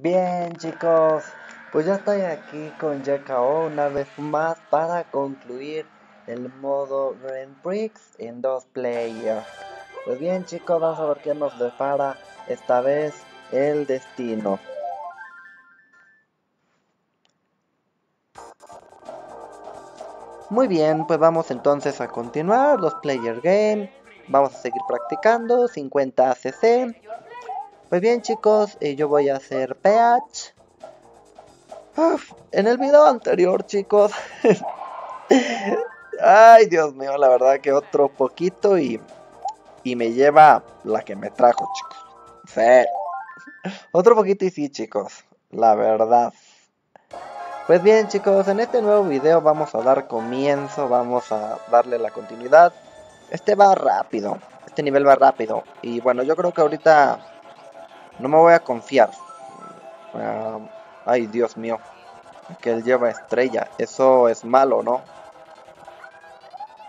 Bien chicos, pues ya estoy aquí con JKO una vez más para concluir el modo Grand Prix en dos players. Pues bien chicos, vamos a ver qué nos depara esta vez el destino. Muy bien, pues vamos entonces a continuar los player game. Vamos a seguir practicando 50 ACC. Pues bien chicos, eh, yo voy a hacer PH. en el video anterior chicos. Ay Dios mío, la verdad que otro poquito y, y me lleva la que me trajo chicos. Sí. Otro poquito y sí chicos, la verdad. Pues bien chicos, en este nuevo video vamos a dar comienzo, vamos a darle la continuidad. Este va rápido, este nivel va rápido. Y bueno, yo creo que ahorita no me voy a confiar. Ay, Dios mío. Que él lleva estrella. Eso es malo, ¿no?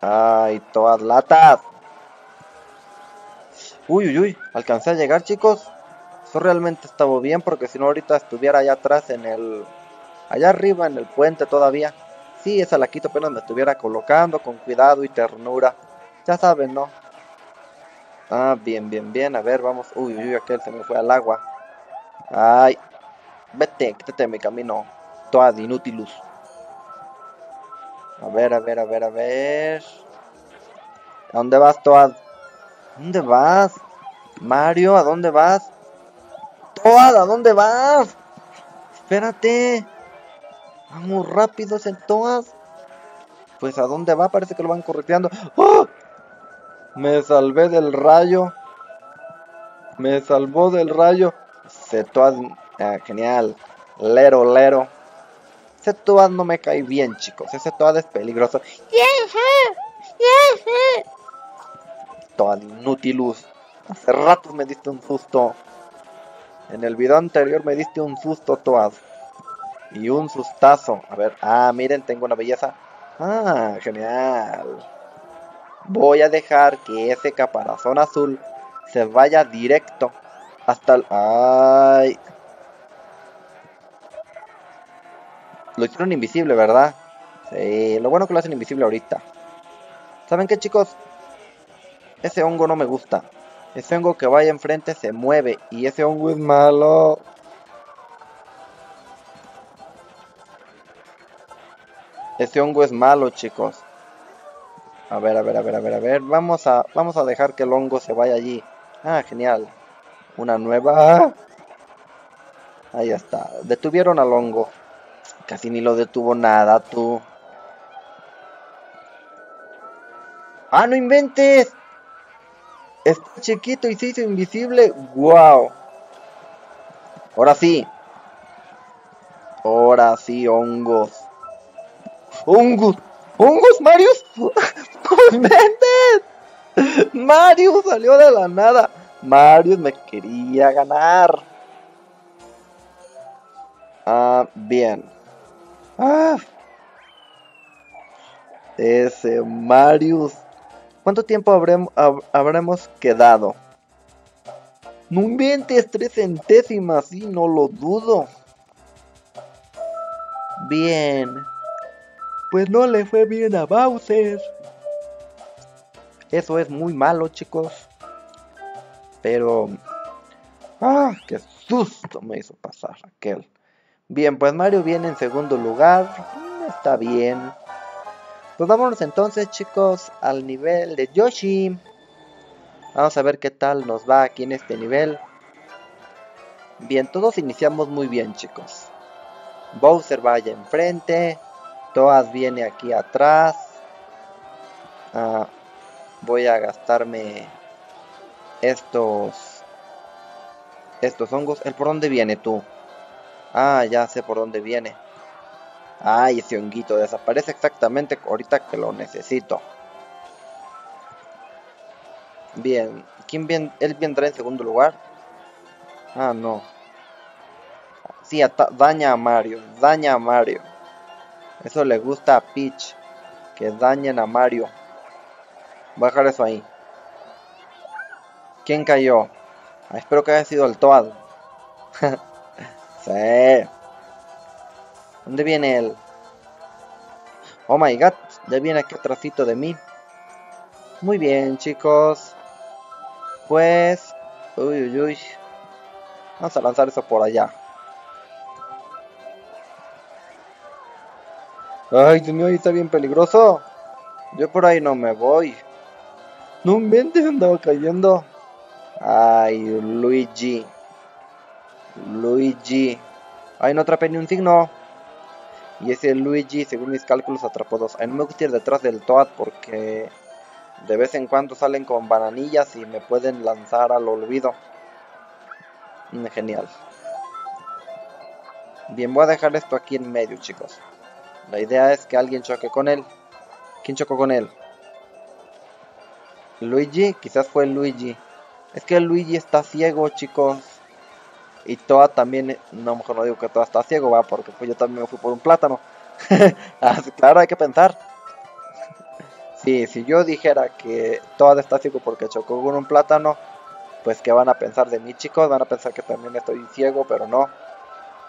Ay, todas latas. Uy, uy, uy. Alcancé a llegar, chicos. Eso realmente estaba bien porque si no ahorita estuviera allá atrás en el... Allá arriba en el puente todavía. Sí, esa la quito apenas me estuviera colocando con cuidado y ternura. Ya saben, ¿no? Ah, bien, bien, bien. A ver, vamos. Uy, uy, aquel se me fue al agua. Ay. Vete, quítate de mi camino. Toad, inútilus. A ver, a ver, a ver, a ver. ¿A dónde vas, Toad? ¿A dónde vas? Mario, ¿a dónde vas? Toad, ¿a dónde vas? Espérate. Vamos rápido, ese Toad. Pues ¿a dónde va? Parece que lo van correteando. ¡Oh! Me salvé del rayo. Me salvó del rayo. Setuad. Ah, genial. Lero, lero. Ese Toad no me cae bien, chicos. Ese Toad es peligroso. Toad inutilus. Hace rato me diste un susto. En el video anterior me diste un susto, Toad. Y un sustazo. A ver. Ah, miren, tengo una belleza. Ah, genial. Voy a dejar que ese caparazón azul se vaya directo hasta el... ¡Ay! Lo hicieron invisible, ¿verdad? Sí, lo bueno que lo hacen invisible ahorita. ¿Saben qué, chicos? Ese hongo no me gusta. Ese hongo que vaya enfrente se mueve y ese hongo es malo. Ese hongo es malo, chicos. A ver, a ver, a ver, a ver, a ver. Vamos a, vamos a dejar que el hongo se vaya allí. Ah, genial. Una nueva. Ahí está. Detuvieron al hongo. Casi ni lo detuvo nada, tú. ¡Ah, no inventes! Está chiquito y se hizo invisible. ¡Wow! Ahora sí. Ahora sí, hongos. ¡Hongos! ¡Hongos, Marius! ¡Mentes! Marius salió de la nada. Marius me quería ganar. Ah, bien. Ah. Ese Marius. ¿Cuánto tiempo habremos, habremos quedado? No inventes tres centésimas, sí, no lo dudo. Bien. Pues no le fue bien a Bowser. Eso es muy malo, chicos. Pero... ¡Ah! ¡Qué susto me hizo pasar aquel! Bien, pues Mario viene en segundo lugar. Está bien. Pues vámonos entonces, chicos, al nivel de Yoshi. Vamos a ver qué tal nos va aquí en este nivel. Bien, todos iniciamos muy bien, chicos. Bowser vaya enfrente. Toas viene aquí atrás. Ah, voy a gastarme estos estos hongos. ¿El por dónde viene tú? Ah, ya sé por dónde viene. Ay, ese honguito desaparece exactamente ahorita que lo necesito. Bien, ¿quién bien? ¿Él vendrá en segundo lugar? Ah, no. Sí, daña a Mario, daña a Mario. Eso le gusta a Peach. Que dañen a Mario. Voy a dejar eso ahí. ¿Quién cayó? Ah, espero que haya sido el Toad. Sí. ¿Dónde viene él? Oh my god, ya viene aquí atrásito de mí. Muy bien, chicos. Pues... Uy, uy, uy. Vamos a lanzar eso por allá. Ay, Dios mío, está bien peligroso. Yo por ahí no me voy. No inventes, andaba cayendo. Ay, Luigi. Luigi. Ay, no atrapé ni un signo. Y ese Luigi, según mis cálculos, atrapó dos. A mí no me ir detrás del Toad porque de vez en cuando salen con bananillas y me pueden lanzar al olvido. Mm, genial. Bien, voy a dejar esto aquí en medio, chicos. La idea es que alguien choque con él. ¿Quién chocó con él? Luigi, quizás fue Luigi. Es que Luigi está ciego, chicos. Y Toa también, no, mejor no digo que Toa está ciego, va, porque pues yo también me fui por un plátano. Ah, claro, hay que pensar. si yo dijera que Toa está ciego porque chocó con un plátano, pues que van a pensar de mí, chicos, van a pensar que también estoy ciego, pero no.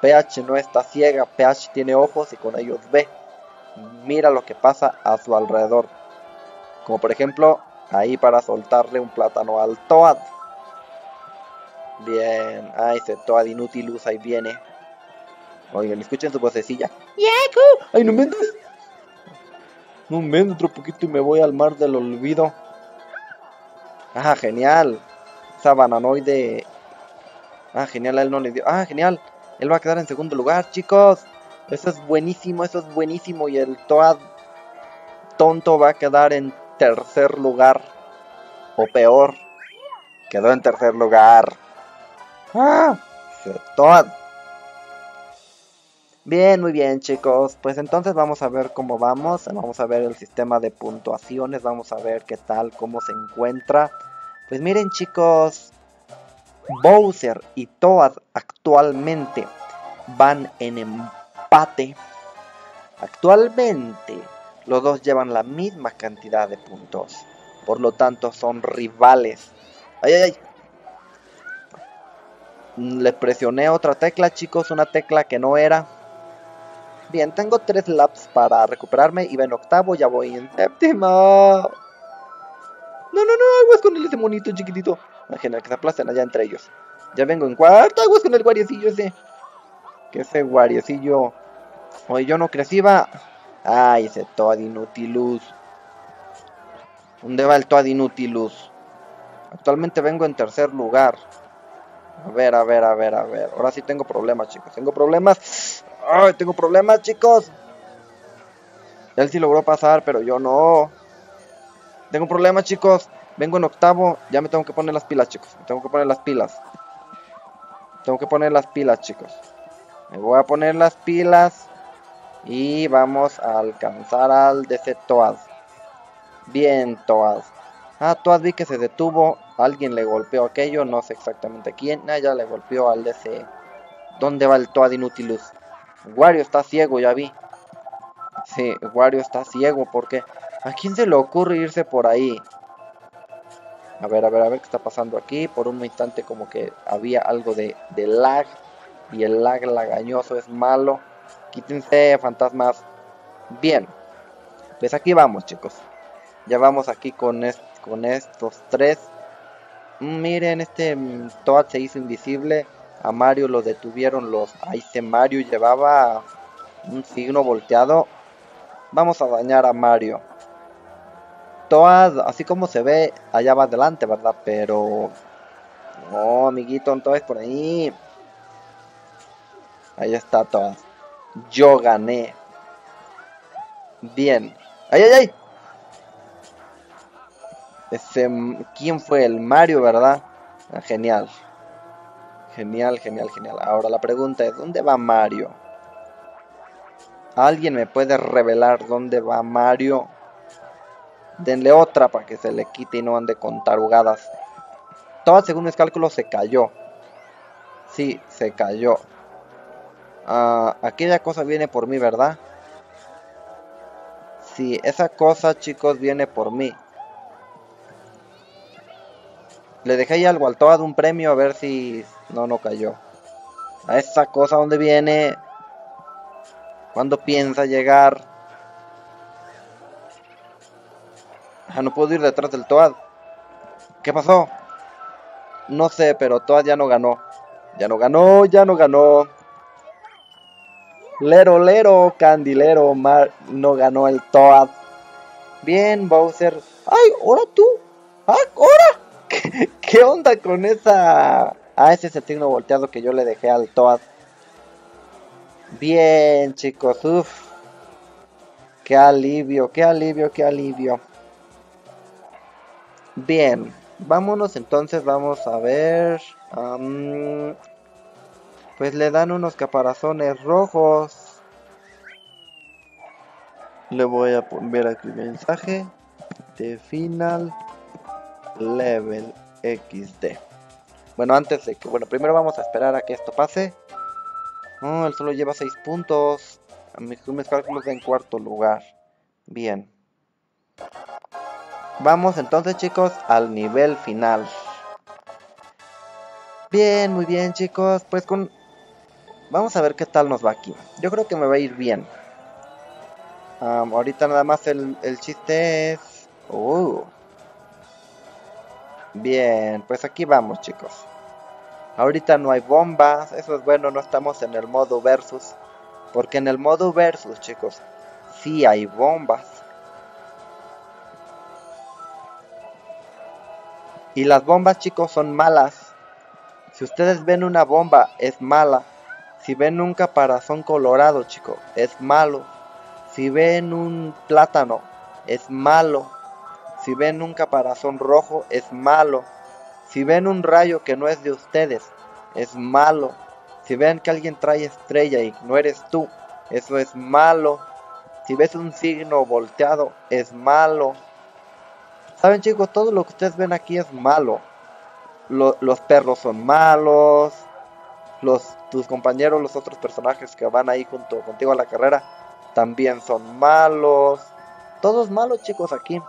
PH no está ciega, PH tiene ojos y con ellos ve. Mira lo que pasa a su alrededor. Como por ejemplo, ahí para soltarle un plátano al Toad. Bien, ay, ese Toad Inutilus ahí viene. Oigan, escuchen su vocecilla. ¡Yaku! ¡Ay, no me No me otro poquito y me voy al mar del olvido. Ah, genial. Esa bananoide. Ah, genial, a él no le dio. Ah, genial. Él va a quedar en segundo lugar, chicos. Eso es buenísimo, eso es buenísimo. Y el Toad tonto va a quedar en tercer lugar. O peor. Quedó en tercer lugar. ¡Ah! Toad. Bien, muy bien chicos. Pues entonces vamos a ver cómo vamos. Vamos a ver el sistema de puntuaciones. Vamos a ver qué tal, cómo se encuentra. Pues miren chicos, Bowser y Toad actualmente van en empate. Actualmente los dos llevan la misma cantidad de puntos. Por lo tanto son rivales. ¡Ay, ay, ay! Le presioné otra tecla, chicos, una tecla que no era. Bien, tengo tres laps para recuperarme. Iba en octavo, ya voy en séptimo. No, no, no, aguas con el ese monito chiquitito. Imagina que se aplastan allá entre ellos. Ya vengo en cuarto, aguas con el guariecillo ese. Que ese guariecillo. Oye, yo no crecí, va. Ay, ese Toad Inutilus. ¿Dónde va el Toad Inutilus? Actualmente vengo en tercer lugar. A ver, a ver, a ver, a ver. Ahora sí tengo problemas, chicos. Tengo problemas. Ay, tengo problemas, chicos. Él sí logró pasar, pero yo no. Tengo problemas, chicos. Vengo en octavo. Ya me tengo que poner las pilas, chicos. Me tengo que poner las pilas. Tengo que poner las pilas, chicos. Me voy a poner las pilas. Y vamos a alcanzar al DC Toad. Bien, Toad. Ah, Toad vi que se detuvo. Alguien le golpeó aquello. No sé exactamente quién. Ah, ya le golpeó al DC. ¿Dónde va el Toad Inutilus? Wario está ciego, ya vi. Sí, Wario está ciego porque... ¿A quién se le ocurre irse por ahí? A ver, a ver, a ver qué está pasando aquí. Por un instante como que había algo de, de lag. Y el lag lagañoso es malo. Quítense, fantasmas. Bien. Pues aquí vamos, chicos. Ya vamos aquí con, con estos tres. Miren, este mm, Toad se hizo invisible. A Mario lo detuvieron los... Ahí este Mario llevaba un signo volteado. Vamos a dañar a Mario. Toad, así como se ve, allá va adelante, ¿verdad? Pero... No, amiguito, entonces por ahí. Ahí está Toad. Yo gané. Bien. ¡Ay, ay, ay! Ese, ¿Quién fue? El Mario, ¿verdad? Ah, genial. Genial, genial, genial. Ahora la pregunta es, ¿dónde va Mario? ¿Alguien me puede revelar dónde va Mario? Denle otra para que se le quite y no ande con tarugadas. Todo según mis cálculos se cayó. Sí, se cayó. Ah, aquella cosa viene por mí, ¿verdad? Sí, esa cosa, chicos, viene por mí. Le dejé algo al Toad un premio a ver si... No, no cayó. A esa cosa donde viene. Cuando piensa llegar. Ah, no puedo ir detrás del Toad. ¿Qué pasó? No sé, pero Toad ya no ganó. Ya no ganó, ya no ganó. Lero, lero, candilero, no ganó el Toad. Bien, Bowser. ¡Ay, ahora tú! ¡Ah, ahora! ¿Qué, onda con esa...? Ah, ese es el signo volteado que yo le dejé al Toad. Bien, chicos, uff. Qué alivio, qué alivio, qué alivio. Bien, vámonos entonces, vamos a ver. Pues le dan unos caparazones rojos. Le voy a poner aquí mensaje de final level XD. Bueno, antes de que, bueno, primero vamos a esperar a que esto pase. Oh, él solo lleva 6 puntos. A mis, mis cálculos en cuarto lugar. Bien. Vamos entonces chicos al nivel final. Bien, muy bien chicos. Pues con... Vamos a ver qué tal nos va aquí. Yo creo que me va a ir bien. ahorita nada más el, chiste es... Uh. Bien, pues aquí vamos chicos. Ahorita no hay bombas. Eso es bueno, no estamos en el modo versus. Porque en el modo versus chicos, sí hay bombas. Y las bombas, chicos, son malas. Si ustedes ven una bomba, es mala. Si ven un caparazón colorado, chicos, es malo. Si ven un plátano, es malo. Si ven un caparazón rojo, es malo. Si ven un rayo que no es de ustedes, es malo. Si ven que alguien trae estrella y no eres tú, eso es malo. Si ves un signo volteado, es malo. Saben chicos, todo lo que ustedes ven aquí es malo. los perros son malos. Los, tus compañeros, los otros personajes que van ahí junto contigo a la carrera, también son malos. Todos malos chicos aquí.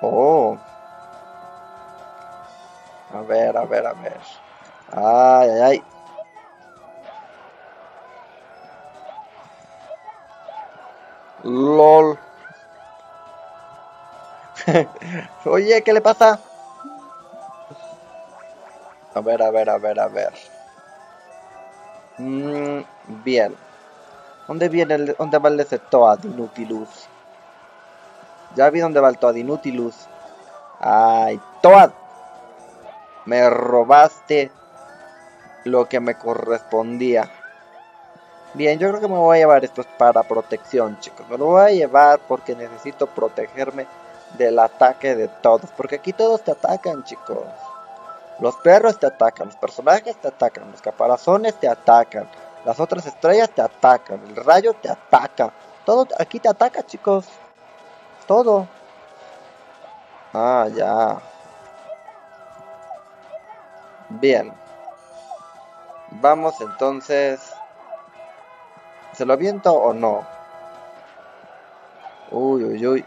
Oh. A ver, a ver, a ver. Ay, ay, ay. LOL. Oye, ¿qué le pasa? A ver, a ver, a ver, a ver. Mm, bien. ¿Dónde viene el, dónde ese Toad Inutilus? Ya vi dónde va el Toad Inutilus. Ay, Toad. Me robaste lo que me correspondía. Bien, yo creo que me voy a llevar esto para protección, chicos. Me lo voy a llevar porque necesito protegerme del ataque de todos. Porque aquí todos te atacan, chicos. Los perros te atacan, los personajes te atacan, los caparazones te atacan, las otras estrellas te atacan, el rayo te ataca. Todo aquí te ataca, chicos. Todo. Ah, ya. Bien. Vamos entonces. ¿Se lo aviento o no? Uy, uy, uy.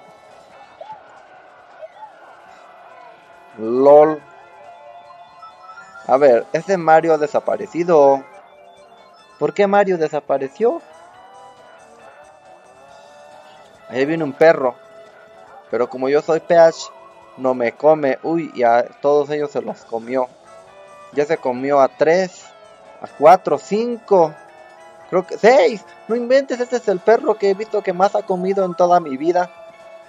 LOL. A ver, ese Mario ha desaparecido. ¿Por qué Mario desapareció? Ahí viene un perro. Pero como yo soy Peach, no me come. Uy, y a todos ellos se los comió. Ya se comió a 3, a 4, 5. Creo que 6. No inventes, este es el perro que he visto que más ha comido en toda mi vida.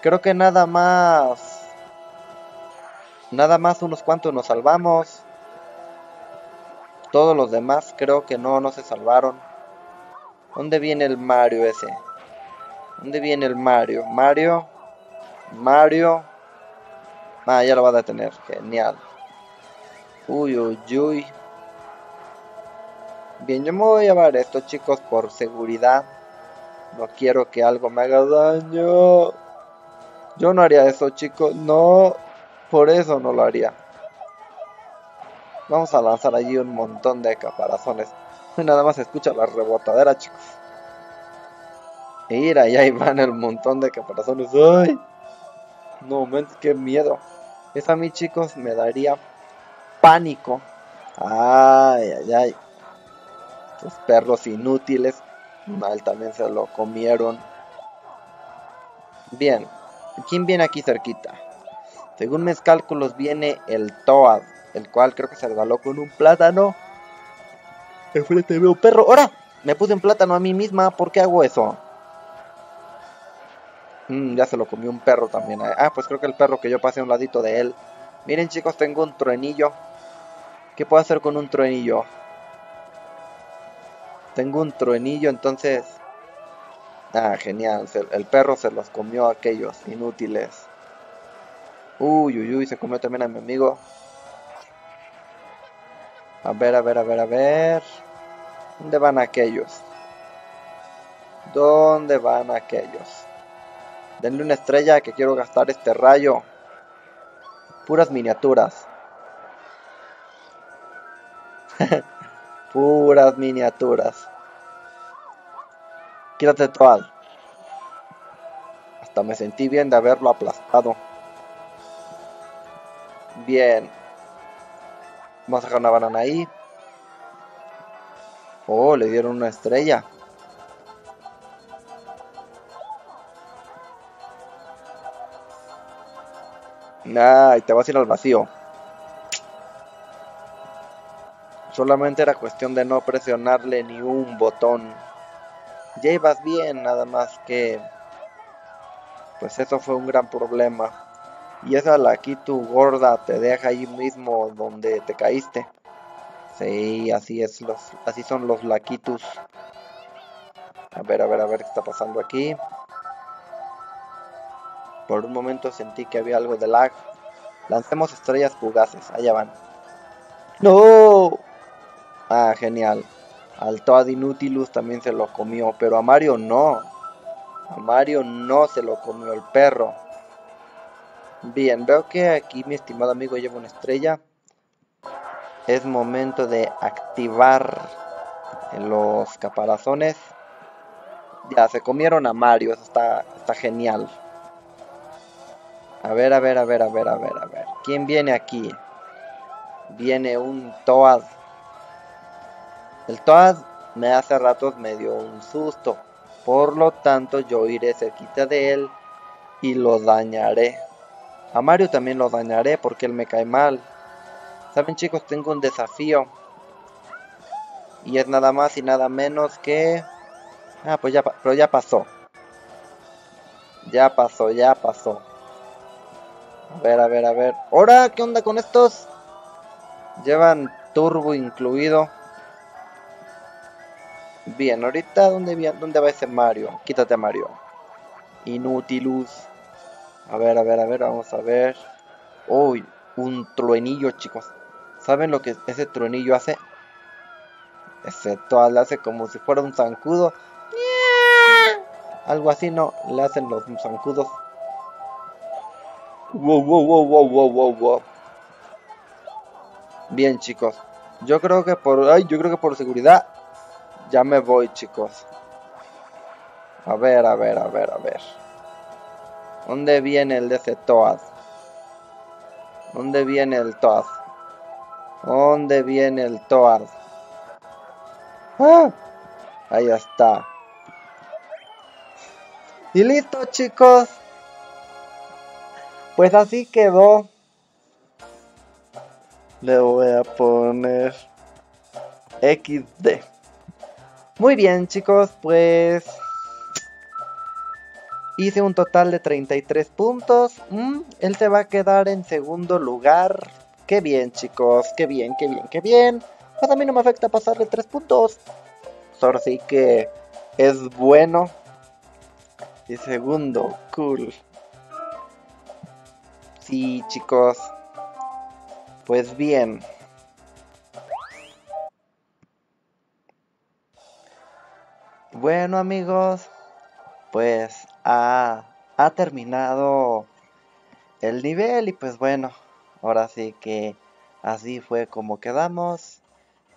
Creo que nada más Nada más unos cuantos nos salvamos. Todos los demás creo que no, no se salvaron. ¿Dónde viene el Mario ese? ¿Dónde viene el Mario? Mario. Mario. Ah, ya lo va a detener. Genial. Uy, uy, uy. Bien, yo me voy a llevar esto, chicos, por seguridad. No quiero que algo me haga daño. Yo no haría eso, chicos. No. Por eso no lo haría. Vamos a lanzar allí un montón de caparazones. Y nada más escucha la rebotadera, chicos. Mira, y ahí van el montón de caparazones. ¡Ay! No, qué miedo. Eso a mí, chicos, me daría pánico. Ay, ay, ay. Estos perros inútiles. Mal también se lo comieron. Bien. ¿Quién viene aquí cerquita? Según mis cálculos viene el Toad. El cual creo que se regaló con un plátano. Enfrente veo perro. ¡Ahora! Me puse un plátano a mí misma. ¿Por qué hago eso? Mm, ya se lo comió un perro también. Ah, pues creo que el perro que yo pasé a un ladito de él. Miren chicos, tengo un truenillo. ¿Qué puedo hacer con un truenillo? Tengo un truenillo, entonces... Ah, genial. el perro se los comió a aquellos inútiles. Uy, uy, uy, se comió también a mi amigo. A ver, a ver, a ver, a ver. ¿Dónde van aquellos? ¿Dónde van aquellos? Denle una estrella que quiero gastar este rayo. Puras miniaturas. Puras miniaturas. Quítate todo. Hasta me sentí bien de haberlo aplastado. Bien. Vamos a dejar una banana ahí. Oh, le dieron una estrella. Ay, te vas a ir al vacío. Solamente era cuestión de no presionarle ni un botón. Ya ibas bien, nada más que... Pues eso fue un gran problema. Y esa tu gorda te deja ahí mismo donde te caíste. Sí, así es, los, así son los laquitus. A ver, a ver, a ver qué está pasando aquí. Por un momento sentí que había algo de lag. Lancemos estrellas fugaces. Allá van. ¡No! Ah, genial. Al Toad Inutilus también se lo comió. Pero a Mario no. A Mario no se lo comió el perro. Bien, veo que aquí mi estimado amigo lleva una estrella. Es momento de activar los caparazones. Ya, se comieron a Mario. Eso está, está genial. A ver, a ver, a ver, a ver, a ver, a ver. ¿Quién viene aquí? Viene un Toad. El Toad me hace ratos me dio un susto. Por lo tanto, yo iré cerquita de él y lo dañaré. A Mario también lo dañaré porque él me cae mal. Saben chicos, tengo un desafío. Y es nada más y nada menos que... Ah, pues ya, pero ya pasó. Ya pasó, ya pasó. A ver, a ver, a ver. ¿Ahora qué onda con estos? Llevan turbo incluido. Bien, ahorita ¿dónde, ¿dónde va ese Mario? Quítate Mario. Inutilus. A ver, a ver, a ver, vamos a ver. Uy, un truenillo, chicos. ¿Saben lo que ese truenillo hace? Ese toal hace como si fuera un zancudo. Algo así, ¿no? Le hacen los zancudos. Wow, wow, wow, wow, wow, wow, wow. Bien, chicos. Yo creo que por. Ay, yo creo que por seguridad. Ya me voy, chicos. A ver, a ver, a ver, a ver. ¿Dónde viene el de ese Toad? ¿Dónde viene el Toad? ¿Dónde viene el Toad? ¡Ah! Ahí está. Y listo, chicos. Pues así quedó. Le voy a poner XD. Muy bien chicos, pues hice un total de 33 puntos. Mm, él se va a quedar en segundo lugar. Qué bien chicos, qué bien, qué bien, qué bien. Pues a mí no me afecta pasarle 3 puntos. Ahora sí que es bueno. Y segundo, cool. Sí, chicos. Pues bien. Bueno, amigos. Pues ha, terminado el nivel y pues bueno, ahora sí que así fue como quedamos.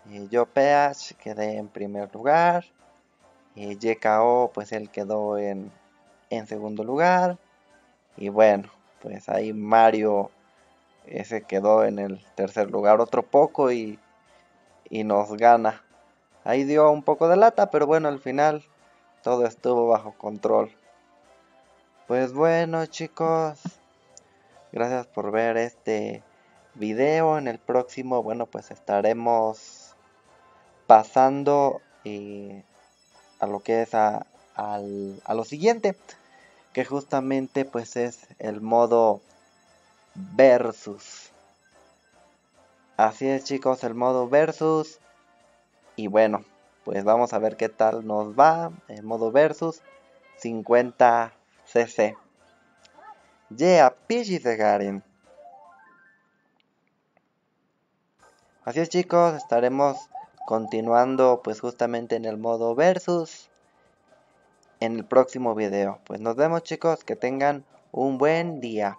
Y yo PH quedé en primer lugar. Y YKO pues él quedó en, en segundo lugar. Y bueno, pues ahí Mario ese quedó en el tercer lugar otro poco y, y nos gana. Ahí dio un poco de lata, pero bueno, al final todo estuvo bajo control. Pues bueno chicos, gracias por ver este video. En el próximo, bueno, pues estaremos pasando eh, a lo que es a, a lo siguiente, que justamente pues es el modo versus. Así es chicos, el modo versus. Y bueno, pues vamos a ver qué tal nos va. El modo versus 50 cc. Yeah, de Garen. Así es chicos, estaremos continuando pues justamente en el modo versus en el próximo video. Pues nos vemos chicos, que tengan un buen día.